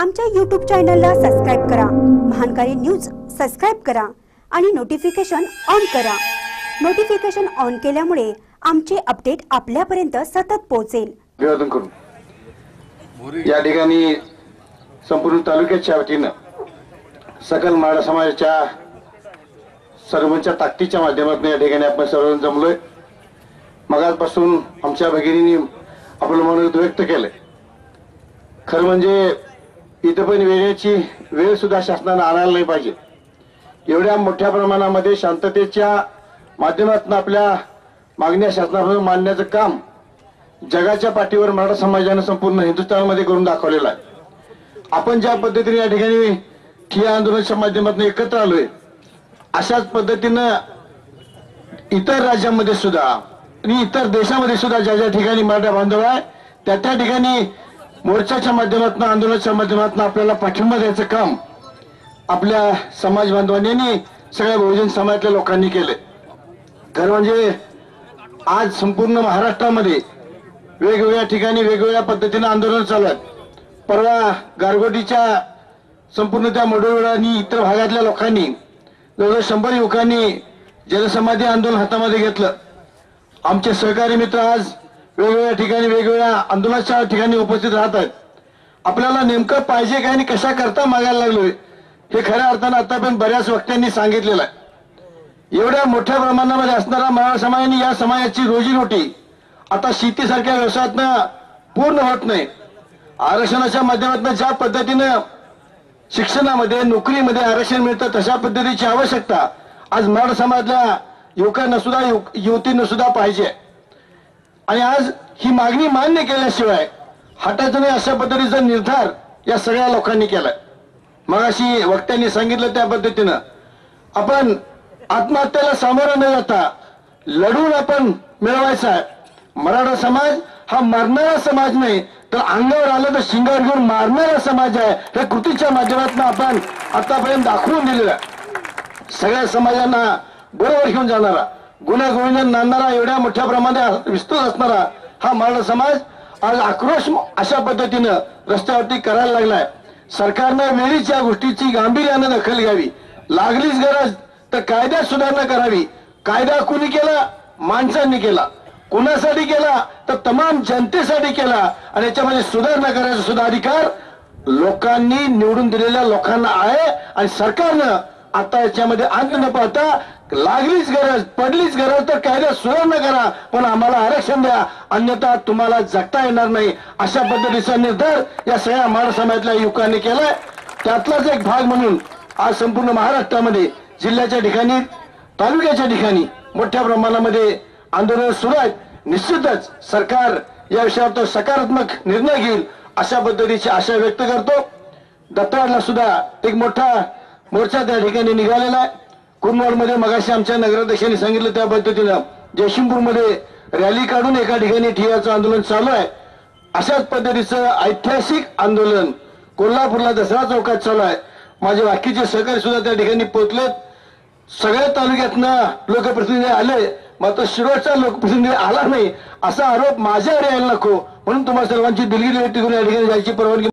आमच्या यूट्यूब चॅनलला सबस्क्राईब करा. महानकारी न्यूज सबस्क्राईब करा आणि नोटिफिकेशन ऑन करा. नोटिफिकेशन ऑन केल्यामुळे आमचे अपडेट आपल्यापर्यंत सतत पोहोचेल. करून. या ठिकाणी संपूर्ण तालुक्याच्या वतीनं सकल माडा समाजाच्या सर्वांच्या ताकदीच्या माध्यमातून या ठिकाणी आपण सर्वजण जमलोय. मगापासून आमच्या भगिनींनी आपलं मनोगत व्यक्त केलंय. खरं म्हणजे इथं पण वेळेची वेळ सुद्धा शासनानं आणायला नाही पाहिजे. एवढ्या मोठ्या प्रमाणामध्ये शांततेच्या माध्यमातून आपल्या मागण्या शासनाकडून मांडण्याचं काम जगाच्या पाठीवर मराठा समाजानं संपूर्ण हिंदुस्थानमध्ये करून दाखवलेलं आहे. आपण ज्या पद्धतीने या ठिकाणी ठिया आंदोलनाच्या माध्यमातून एकत्र आलोय अशाच पद्धतीनं इतर राज्यांमध्ये सुद्धा आणि इतर देशामध्ये सुद्धा ज्या ज्या ठिकाणी मराठा बांधव आहे त्या त्या ठिकाणी मोर्चाच्या माध्यमातून आंदोलनाच्या माध्यमातून आपल्याला पाठिंबा द्यायचं काम आपल्या समाज बांधवांनी सगळ्या बहुजन समाजातल्या लोकांनी केले खरं म्हणजे आज संपूर्ण महाराष्ट्रामध्ये वेगवेगळ्या ठिकाणी वेगवेगळ्या पद्धतीनं आंदोलन चालू आहेत. परवा गारगोटीच्या संपूर्ण त्या मडोळ इतर भागातल्या लोकांनी जवळजवळ शंभर युवकांनी जनसमाधी आंदोलन हातामध्ये घेतलं. आमचे सहकारी मित्र आज वेगवेगळ्या ठिकाणी वेगवेगळ्या आंदोलनाच्या ठिकाणी उपस्थित राहत आहेत आपल्याला नेमकं पाहिजे काय आणि कशा करता मागायला लागलोय हे खऱ्या अर्थानं आतापर्यंत बऱ्याच वक्त्यांनी सांगितलेलं आहे. एवढ्या मोठ्या प्रमाणामध्ये असणारा मराठा समाजाने या समाजाची रोजीरोटी आता शेतीसारख्या व्यवसायातनं पूर्ण होत नाही. आरक्षणाच्या माध्यमातून ज्या पद्धतीनं शिक्षणामध्ये नोकरीमध्ये आरक्षण मिळतं तशा पद्धतीची आवश्यकता आज मराठा समाजातल्या युवकांना सुद्धा युवतींना सुद्धा पाहिजे. आणि आज ही मागणी मान्य केल्याशिवाय हटायचं नाही अशा पद्धतीचा निर्धार या सगळ्या लोकांनी केलाय. मग अशी वक्त्यांनी सांगितलं त्या पद्धतीनं आपण आत्महत्येला सामोरं न जाता लढून आपण मिळवायचा आहे. मराठा समाज हा मरणारा समाज नाही तर अंगावर आलं तर शिंगावर घेऊन मारणारा समाज आहे हे कृतीच्या माध्यमातून आपण आतापर्यंत दाखवून दिलेलं आहे. सगळ्या समाजांना बरोबर घेऊन जाणारा गुन्हा गोविंद नांदणारा एवढ्या मोठ्या प्रमाणात विस्तृत असणारा हा मराठा समाज आज आक्रोश अशा पद्धतीनं रस्त्यावरती करायला लागलाय. सरकारनं वेळीच या गोष्टीची गांभीर्यानं दखल घ्यावी. लागलीच गरज तर कायद्यात सुधारणा करावी. कायदा कुणी केला? माणसांनी केला. कुणासाठी केला? तर तमाम जनतेसाठी केला. आणि याच्यामध्ये सुधारणा करायचा सुद्धा अधिकार लोकांनी निवडून दिलेल्या लोकांना आहे. आणि सरकारनं आता याच्यामध्ये अंत न पाहता लागलीच गरज पडलीच गरज तर कायदा सुधारणा करा पण आम्हाला आरक्षण द्या. अन्यथा तुम्हाला जगता येणार नाही. अशा पद्धतीचा निर्धार या सगळ्या मराठा समाजातल्या युवकांनी केलाय. त्यातलाच एक भाग म्हणून आज संपूर्ण महाराष्ट्रामध्ये जिल्ह्याच्या ठिकाणी तालुक्याच्या ठिकाणी मोठ्या प्रमाणामध्ये आंदोलन सुरू आहेत. निश्चितच सरकार या विषयावर तो सकारात्मक निर्णय घेईल अशा पद्धतीची आशा व्यक्त करतो. दत्ताडला सुद्धा एक मोठा मोर्चा त्या ठिकाणी निघालेला आहे. कुरनवाडमध्ये मगाशी आमच्या नगराध्यक्षांनी सांगितलं त्या पद्धतीनं जयसिंगपूरमध्ये रॅली काढून एका ठिकाणी ठियाचं आंदोलन चालू आहे. अशाच पद्धतीचं ऐतिहासिक आंदोलन कोल्हापूरला दसरा चौकात चालू आहे. माझे बाकीचे सहकारी सुद्धा त्या ठिकाणी पोहोचलेत. सगळ्या तालुक्यातनं लोकप्रतिनिधी आले मात्र शिरोडचा लोकप्रतिनिधी आला नाही असा आरोप माझ्यावर यायला नको. म्हणून तुम्हाला सर्वांची दिलगिरी व्यक्त करून या ठिकाणी जायची परवानगी